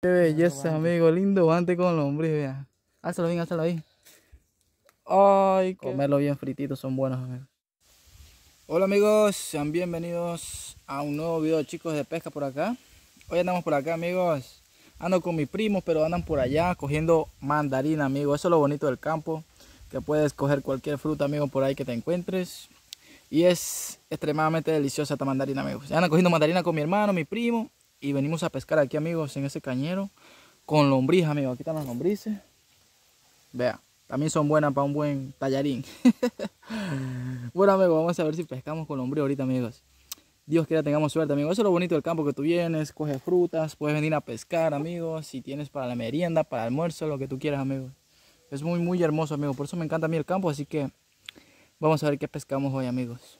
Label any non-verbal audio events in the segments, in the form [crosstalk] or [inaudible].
Qué belleza, amigo. Lindo guante con lombriz, vean. Hazlo bien, hazlo ahí. Ay, comerlo bien fritito son buenos, amigos. Hola amigos, sean bienvenidos a un nuevo video chicos de pesca por acá. Hoy andamos por acá amigos. Ando con mis primos, pero andan por allá cogiendo mandarina, amigo. Eso es lo bonito del campo, que puedes coger cualquier fruta, amigo, por ahí que te encuentres. Y es extremadamente deliciosa esta mandarina, amigos. Ya andan cogiendo mandarina con mi hermano, mi primo. Y venimos a pescar aquí, amigos, en ese cañero. Con lombriz, amigos. Aquí están las lombrices. Vea, también son buenas para un buen tallarín. [laughs] bueno, amigos, vamos a ver si pescamos con lombriz ahorita, amigos. Dios quiera tengamos suerte, amigos. Eso es lo bonito del campo que tú vienes, coges frutas, puedes venir a pescar, amigos. Si tienes para la merienda, para el almuerzo, lo que tú quieras, amigos. Es muy, muy hermoso, amigos. Por eso me encanta a mí el campo, así que vamos a ver qué pescamos hoy, amigos.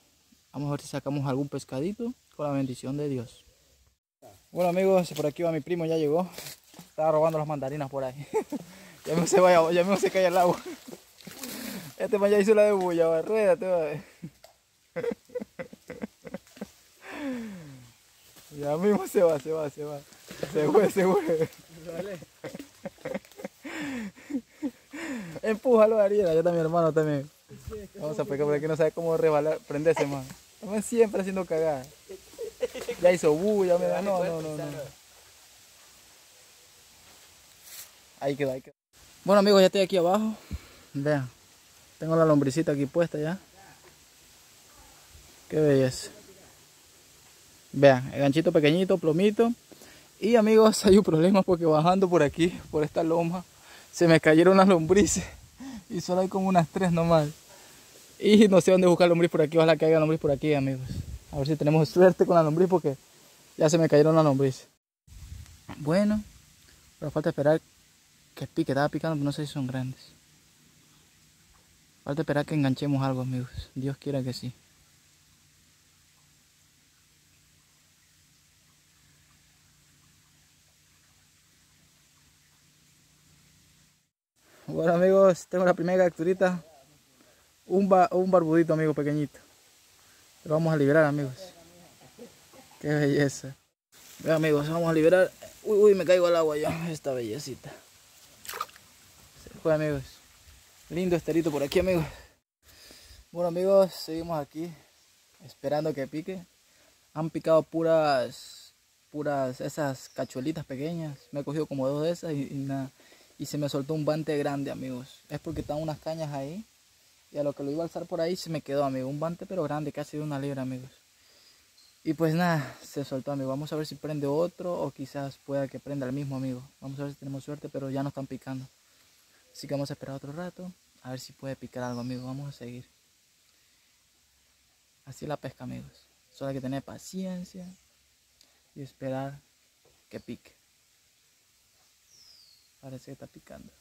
Vamos a ver si sacamos algún pescadito con la bendición de Dios. Bueno, amigos, por aquí va mi primo, ya llegó. Estaba robando las mandarinas por ahí. [laughs] ya mismo se vaya, ya mismo se cae el agua. Este man ya hizo la de bulla, barrera, [laughs] Ya mismo se va, se va, se va. Se fue, se fue. Empújalo, Ariela, yo también, hermano, también. Vamos a pegar por aquí, no sabe cómo rebalar, prenderse, man. Estamos siempre haciendo cagada. Ya hizo bulla, me da, no, no, no, no. Ahí quedó, ahí. Bueno, amigos, ya estoy aquí abajo. Vean, tengo la lombricita aquí puesta ya. Qué belleza. Vean, el ganchito pequeñito, plomito. Y amigos, [laughs] hay un problema porque bajando por aquí, por esta loma, se me cayeron las lombrices. [laughs] Y solo hay como unas tres nomás. Y no sé dónde buscar lombriz por aquí, ojalá que haya lombriz por aquí, amigos. A ver si tenemos suerte con la lombriz porque ya se me cayeron las lombrices. Bueno, pero falta esperar que pique. Estaba picando, pero no sé si son grandes. Falta esperar que enganchemos algo, amigos. Dios quiera que sí. Bueno amigos, tengo la primera capturita. Un barbudito amigo pequeñito. Lo vamos a liberar amigos. Qué belleza. Vean amigos, vamos a liberar. Uy, uy, me caigo al agua ya. Esta bellecita. Se fue amigos. Lindo esterito por aquí amigos. Bueno amigos, seguimos aquí. Esperando que pique. Han picado puras, puras esas cachuelitas pequeñas. Me he cogido como dos de esas y, nada. Y se me soltó un bante grande amigos. Es porque están unas cañas ahí. Y a lo que lo iba a alzar por ahí se me quedó amigo. Un bante pero grande, casi de una libra amigos. Y pues nada, se soltó amigo. Vamos a ver si prende otro o quizás pueda que prenda el mismo amigo. Vamos a ver si tenemos suerte, pero ya no están picando. Así que vamos a esperar otro rato. A ver si puede picar algo amigo. Vamos a seguir. Así la pesca amigos. Solo hay que tener paciencia y esperar que pique. Parece que está picando.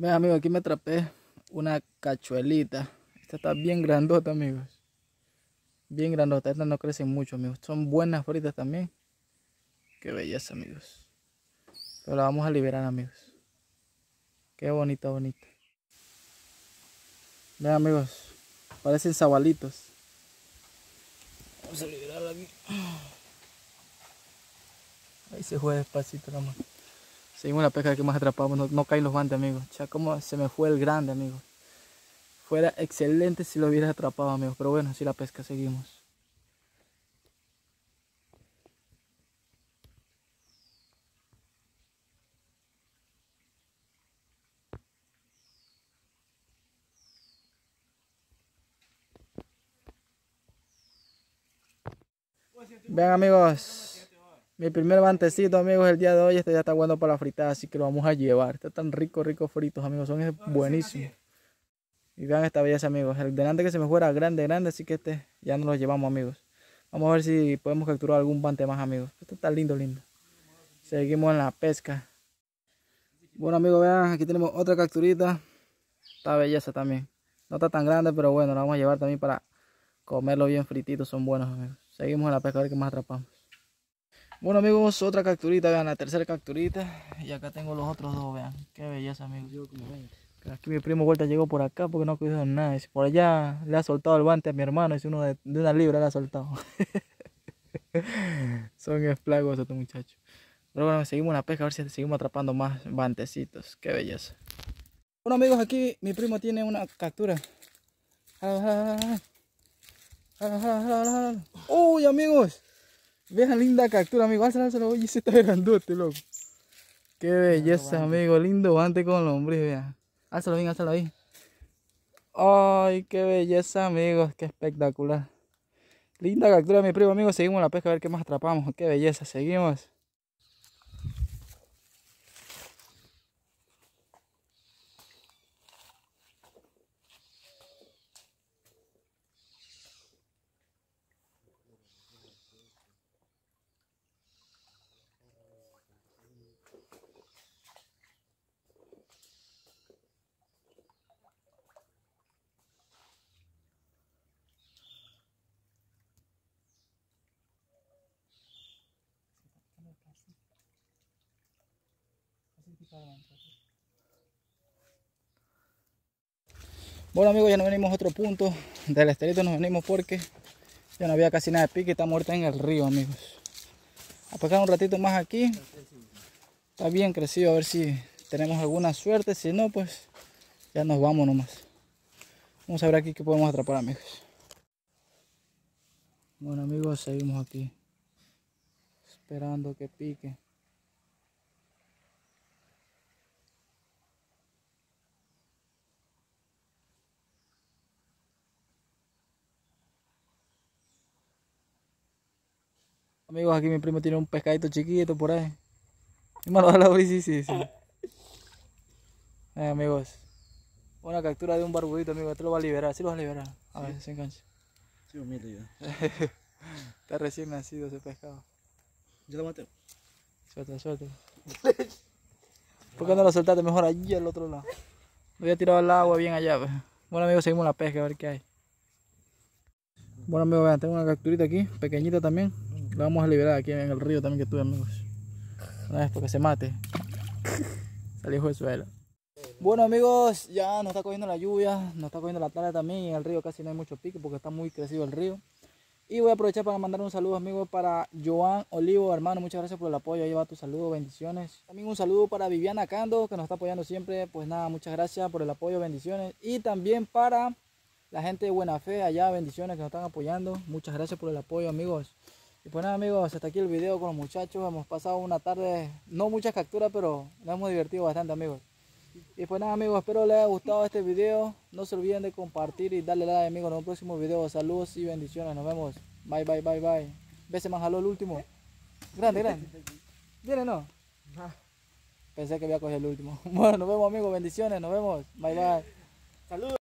Vean amigos, aquí me atrapé una cachuelita. Esta está bien grandota amigos. Bien grandota. Estas no crecen mucho amigos. Son buenas fritas también. Qué belleza amigos. Pero la vamos a liberar amigos. Qué bonita, bonita. Vean amigos. Parecen zabalitos. Vamos a liberarla aquí. Ahí se juega despacito nomás. Seguimos la pesca que más atrapamos, no, caen los guantes, amigos. Ya como se me fue el grande, amigos. Fuera excelente si lo hubieras atrapado, amigos. Pero bueno, así la pesca seguimos. Vean amigos, mi primer bantecito, amigos, el día de hoy. Este ya está bueno para la fritada, así que lo vamos a llevar. Está tan rico, rico fritos, amigos. Son buenísimos. Y vean esta belleza, amigos. El delante que se me fuera grande, grande, así que este ya nos lo llevamos, amigos. Vamos a ver si podemos capturar algún bante más, amigos. Esto está lindo, lindo. Seguimos en la pesca. Bueno, amigos, vean, aquí tenemos otra capturita. Está belleza también. No está tan grande, pero bueno, la vamos a llevar también para comerlo bien frititos. Son buenos, amigos. Seguimos en la pesca a ver qué más atrapamos. Bueno amigos, otra capturita, vean, la tercera capturita. Y acá tengo los otros dos, vean. Qué belleza amigos. Aquí mi primo vuelta llegó por acá porque no cuidó nada. Por allá le ha soltado el guante a mi hermano, es uno de, de una libra le ha soltado. [laughs] Son esplagos estos muchachos. Pero bueno, seguimos la pesca, a ver si seguimos atrapando más bantecitos. Qué belleza. Bueno amigos, aquí mi primo tiene una captura. Uy amigos, vean linda captura amigos. Álzalo, oye, se está grandote, loco. Qué belleza, amigo. Lindo guante con lombriz, vean. Álzalo bien, álzalo ahí. Ay, qué belleza, amigos. Qué espectacular. Linda captura, mi primo, amigos. Seguimos la pesca a ver qué más atrapamos. Qué belleza, seguimos. Bueno amigos, ya nos venimos a otro punto del esterito, nos venimos porque ya no había casi nada de pique, está muerta en el río amigos. A pescar un ratito más aquí, está bien crecido, a ver si tenemos alguna suerte, si no pues ya nos vamos nomás. Vamos a ver aquí qué podemos atrapar amigos. Bueno amigos, seguimos aquí esperando que pique. Amigos, aquí mi primo tiene un pescadito chiquito por ahí. Hermano, la sí, sí, sí. Eh, amigos. Una captura de un barbudito, amigo. Este lo va a liberar. Sí lo va a liberar. A ver, se engancha. Sí, humilde [laughs] Está recién nacido ese pescado. Yo lo maté. Suelta, suelta. [laughs] ¿Por qué no lo soltaste mejor allí al otro lado? Lo voy a tirar al agua bien allá. Pues. Bueno amigos, seguimos la pesca a ver qué hay. Bueno amigos, vean, tengo una capturita aquí, pequeñita también. Lo vamos a liberar aquí en el río también que tuve amigos. Una vez porque se mate. [laughs] Salió de suelo. Bueno amigos, ya nos está cogiendo la lluvia, nos está cogiendo la tarde también en el río casi no hay mucho pique porque está muy crecido el río. Y voy a aprovechar para mandar un saludo amigos para Joan Olivo, hermano, muchas gracias por el apoyo, ahí va tu saludo, bendiciones. También un saludo para Viviana Cando, que nos está apoyando siempre, pues nada, muchas gracias por el apoyo, bendiciones. Y también para la gente de Buena Fe allá, bendiciones que nos están apoyando, muchas gracias por el apoyo amigos. Y pues nada amigos, hasta aquí el video con los muchachos. Hemos pasado una tarde, no muchas capturas, pero nos hemos divertido bastante amigos. Y pues nada amigos, espero les haya gustado este video. No se olviden de compartir y darle like amigos en un próximo video. Saludos y bendiciones. Nos vemos. Bye, bye, bye, bye. Vese más jaló el último. Grande, grande. ¿Viene no? [laughs] Pensé que había cogido el último. [laughs] Bueno, nos vemos amigos. Bendiciones. Nos vemos. Bye, bye. Saludos.